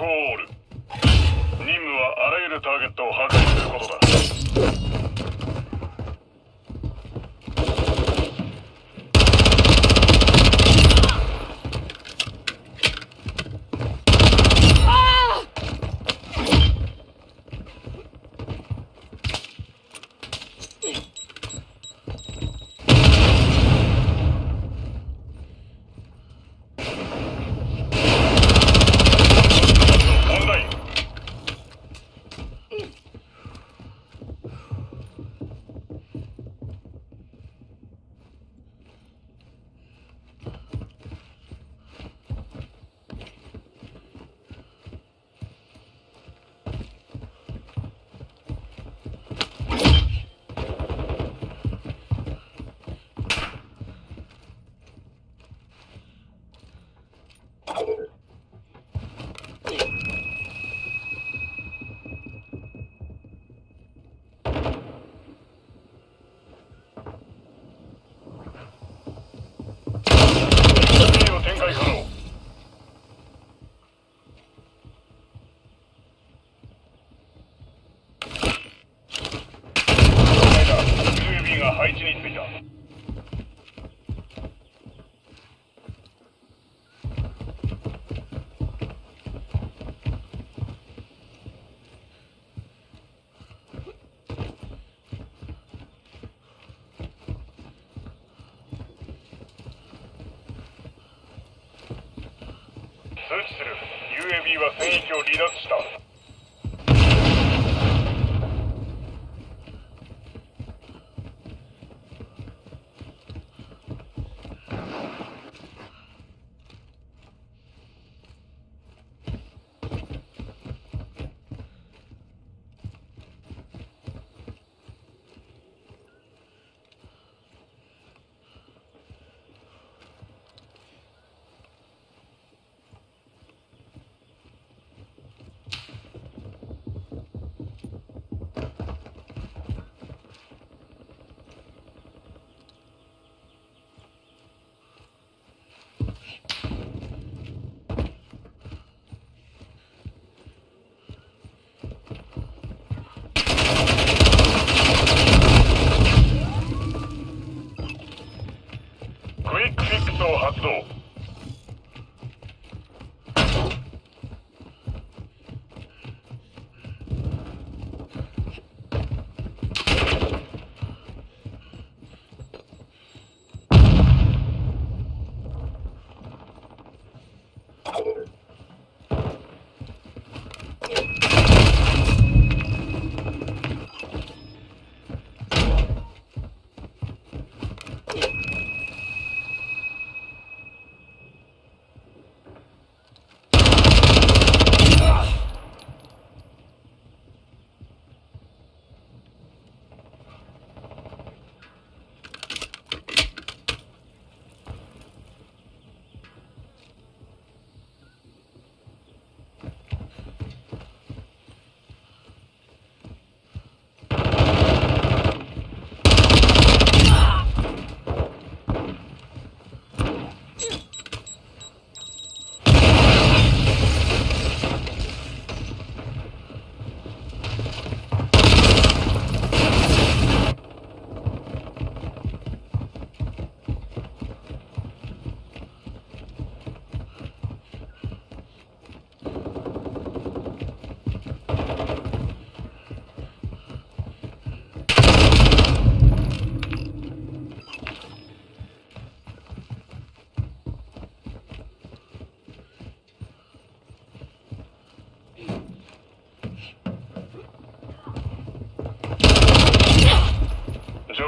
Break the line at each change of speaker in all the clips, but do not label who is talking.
フォール。任務はあらゆるターゲットを破壊することだ。通知する。UAV は戦域を離脱した。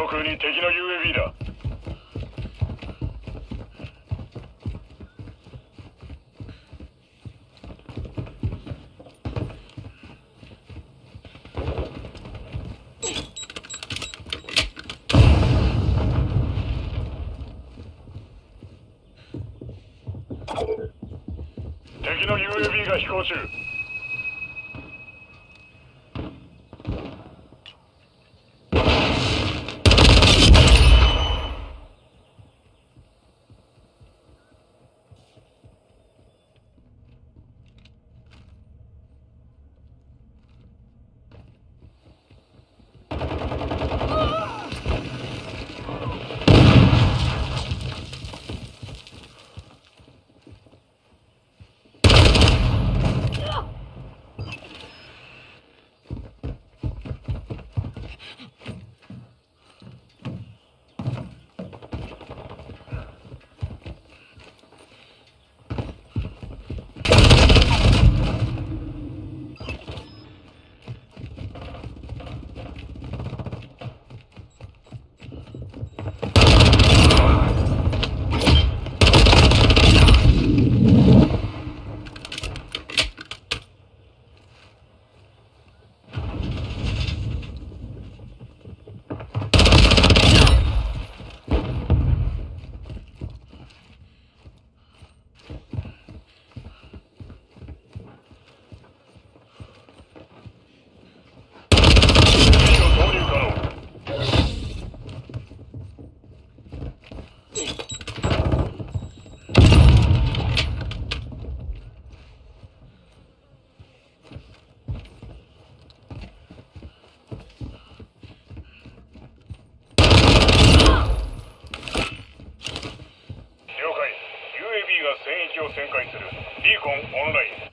上空に敵の UAV だ。敵の UAV が飛行中。撃を旋回する。ビーコンオンライン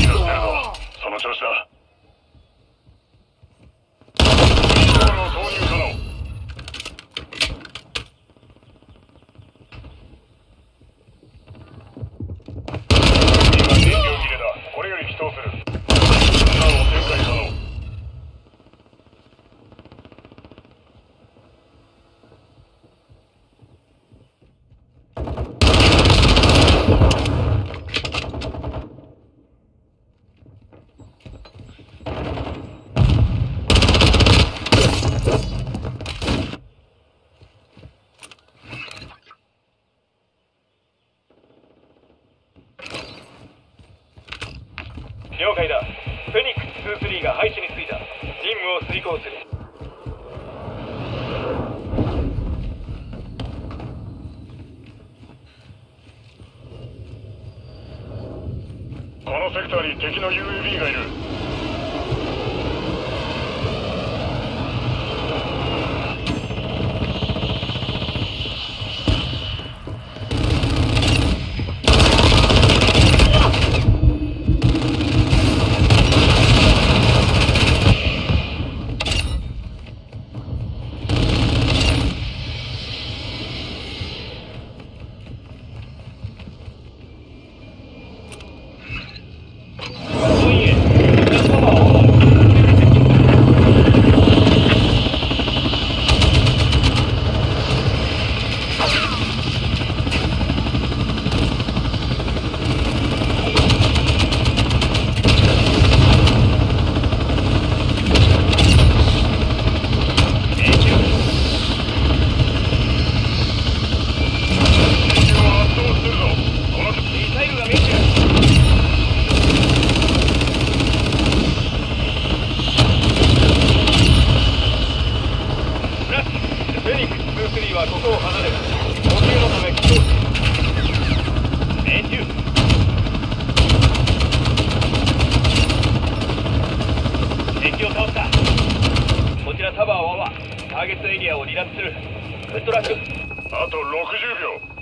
いいぞその調子だボールを投入可能今燃料切れだこれより起動するなお旋回可能
了解だフェニックス23が配置についた任務を遂行する。
このセクターに敵の UAV
はここを離れる補給のた。め起動命中敵を倒した。こちらタバー1はターゲットエリアを離脱する。グッドラック。
あと60秒。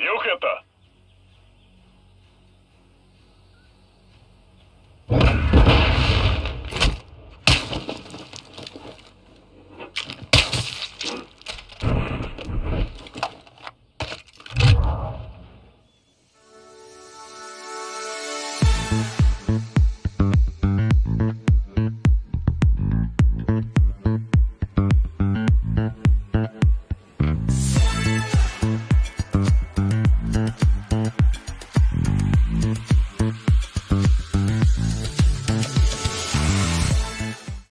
よくやった。